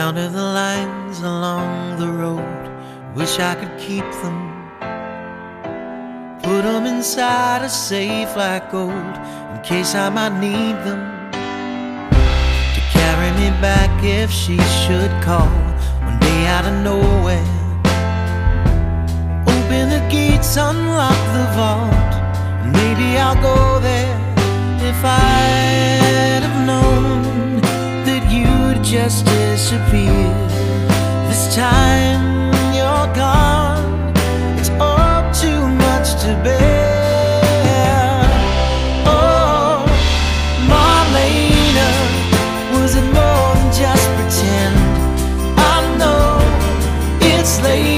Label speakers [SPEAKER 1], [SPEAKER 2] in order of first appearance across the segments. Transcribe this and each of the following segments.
[SPEAKER 1] Counted the lines along the road, wish I could keep them. Put them inside a safe like gold, in case I might need them. To carry me back if she should call, one day out of nowhere. Open the gates, unlock the vault, maybe I'll go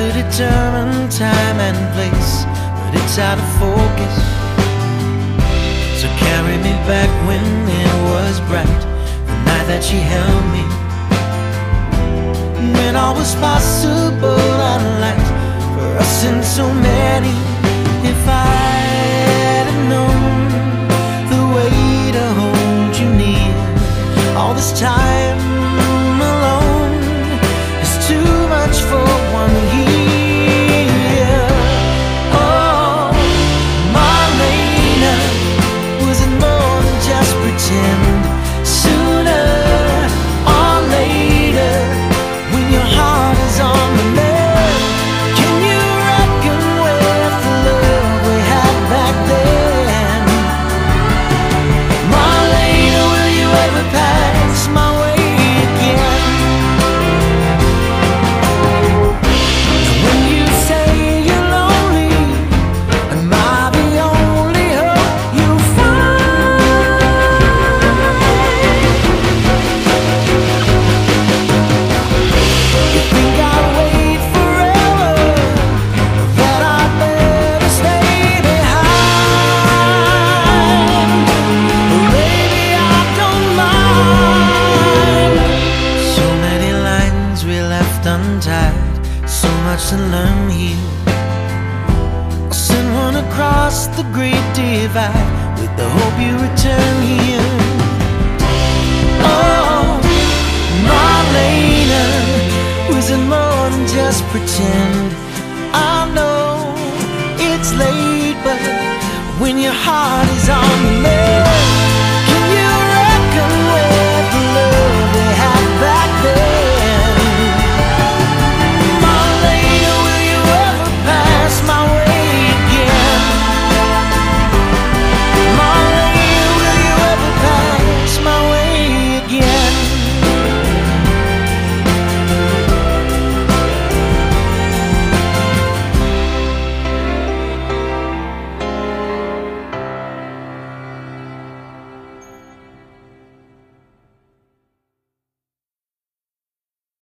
[SPEAKER 1] to determine time and place, but it's out of focus. So carry me back when it was bright, the night that she held me. When all was possible light for us and so many. If I'd have known the way to hold you near, all this time so much to learn here. I'll send one across the great divide with the hope you return here. Oh, Marlena, was it more than just pretend? I know it's late, but when your heart is on